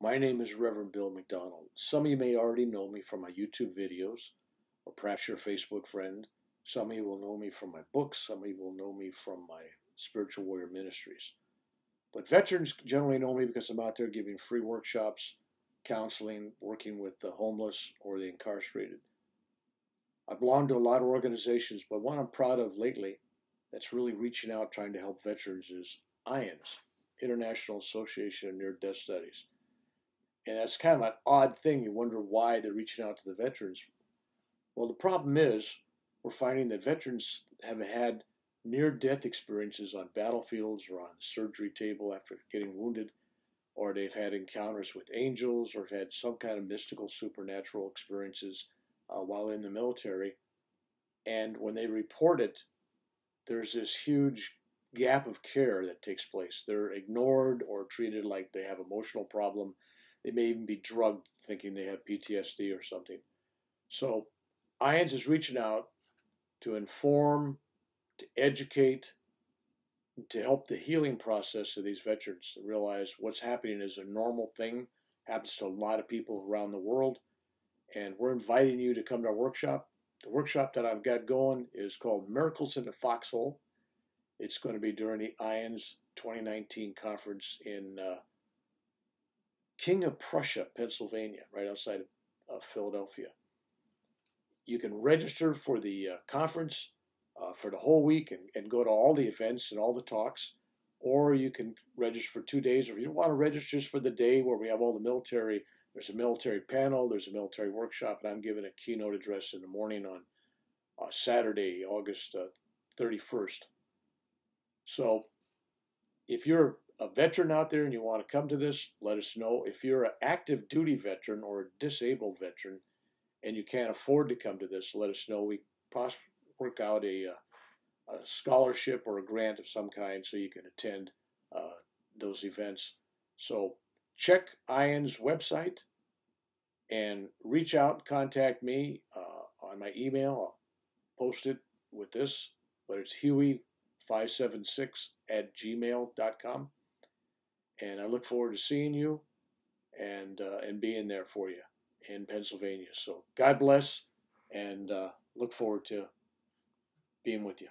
My name is Reverend Bill McDonald. Some of you may already know me from my YouTube videos, or perhaps you're Facebook friend. Some of you will know me from my books. Some of you will know me from my Spiritual Warrior Ministries. But veterans generally know me because I'm out there giving free workshops, counseling, working with the homeless or the incarcerated. I belong to a lot of organizations, but one I'm proud of lately that's really reaching out trying to help veterans is IANDS, International Association of Near Death Studies. And that's kind of an odd thing. You wonder why they're reaching out to the veterans. Well, the problem is we're finding that veterans have had near death experiences on battlefields or on the surgery table after getting wounded, or they've had encounters with angels or had some kind of mystical supernatural experiences uh, while in the military. And when they report it, there's this huge gap of care that takes place. They're ignored or treated like they have emotional problem they may even be drugged thinking they have PTSD or something. So, IANDS is reaching out to inform, to educate, to help the healing process of these veterans to realize what's happening is a normal thing, happens to a lot of people around the world. And we're inviting you to come to our workshop. The workshop that I've got going is called Miracles in the Foxhole. It's going to be during the IANDS 2019 conference in uh, King of Prussia, Pennsylvania, right outside of uh, Philadelphia. You can register for the uh, conference uh, for the whole week and, and go to all the events and all the talks, or you can register for two days, or you want to register for the day where we have all the military. There's a military panel, there's a military workshop, and I'm giving a keynote address in the morning on uh, Saturday, August 31st. Uh, so if you're a veteran out there and you want to come to this, let us know. If you're an active duty veteran or a disabled veteran and you can't afford to come to this, let us know. We work out a, uh, a scholarship or a grant of some kind so you can attend uh, those events. So check IANDS website and reach out, contact me uh, on my email. I'll post it with this, but it's Huey576 at gmail.com and I look forward to seeing you and uh, and being there for you in Pennsylvania. So God bless, and uh, look forward to being with you.